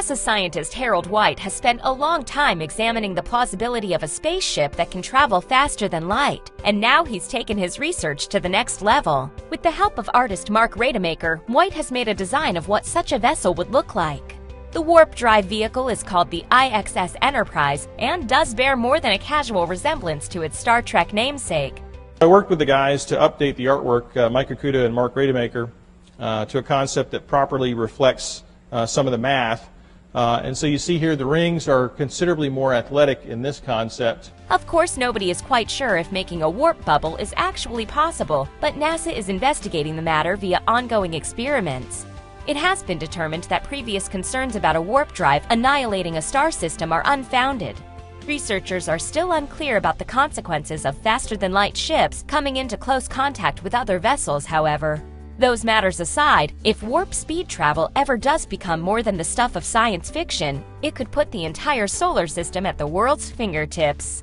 NASA scientist Harold White has spent a long time examining the plausibility of a spaceship that can travel faster than light, and now he's taken his research to the next level. With the help of artist Mark Rademaker, White has made a design of what such a vessel would look like. The warp drive vehicle is called the IXS Enterprise and does bear more than a casual resemblance to its Star Trek namesake. I worked with the guys to update the artwork, uh, Mike Okuda and Mark Rademaker, uh, to a concept that properly reflects uh, some of the math. Uh, and so you see here the rings are considerably more athletic in this concept. Of course, nobody is quite sure if making a warp bubble is actually possible, but NASA is investigating the matter via ongoing experiments. It has been determined that previous concerns about a warp drive annihilating a star system are unfounded. Researchers are still unclear about the consequences of faster than light ships coming into close contact with other vessels, however. Those matters aside, if warp speed travel ever does become more than the stuff of science fiction, it could put the entire solar system at the world's fingertips.